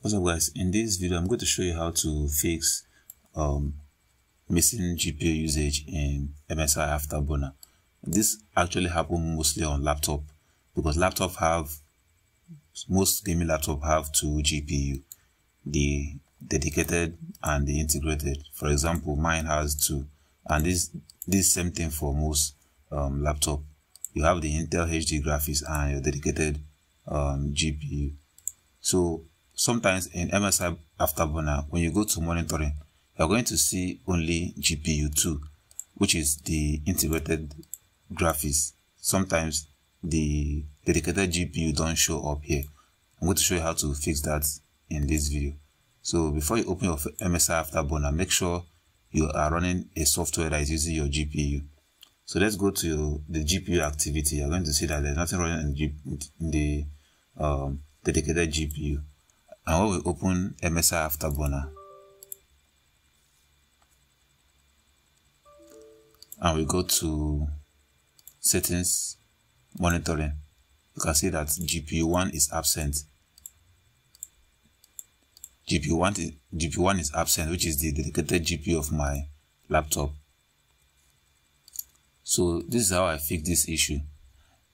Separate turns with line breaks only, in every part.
What's up guys, in this video I'm going to show you how to fix um, missing GPU usage in MSI Afterburner. This actually happens mostly on laptop because laptop have, most gaming laptop have two GPU, the dedicated and the integrated. For example, mine has two and this, this same thing for most um, laptop. You have the Intel HD graphics and your dedicated um, GPU. So sometimes in MSI Afterburner, when you go to monitoring, you're going to see only GPU2, which is the integrated graphics. Sometimes the dedicated GPU don't show up here. I'm going to show you how to fix that in this video. So before you open your MSI Afterburner, make sure you are running a software that is using your GPU. So let's go to the GPU activity. You're going to see that there's nothing running in, the um, dedicated GPU and when we open MSI Afterburner and we go to settings monitoring. You can see that GPU1 is absent. GPU1 is, GPU1 is absent which is the dedicated GPU of my laptop. So this is how I fix this issue.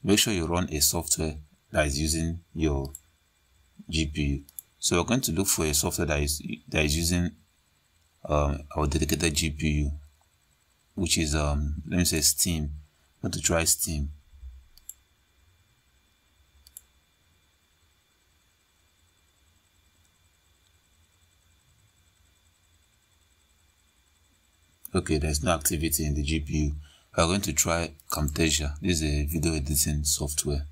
Make sure you run a software that is using your GPU so we're going to look for a software that is that is using um, our dedicated GPU, which is um, let me say Steam. I'm going to try Steam. Okay, there's no activity in the GPU. We're going to try Camtasia. This is a video editing software.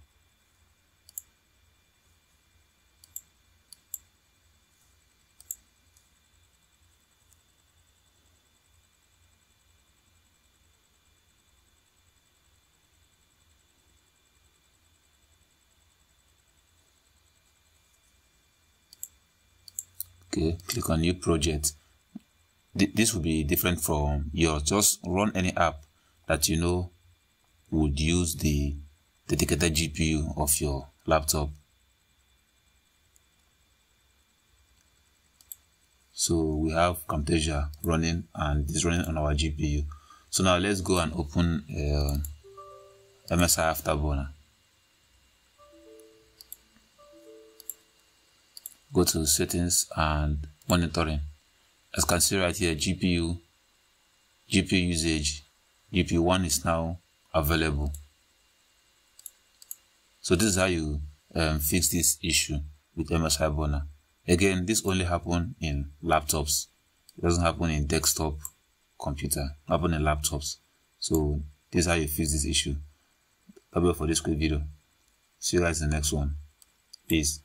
Okay click on new project. This will be different from your just run any app that you know would use the dedicated GPU of your laptop. So we have Camtasia running and it's running on our GPU so now let's go and open uh, MSI Afterburner go to settings and monitoring. As you can see right here gpu gpu usage gpu1 is now available. So this is how you um, fix this issue with msi burner. Again this only happen in laptops. It doesn't happen in desktop computer happen in laptops. So this is how you fix this issue. That'll be all for this quick video. See you guys in the next one. Peace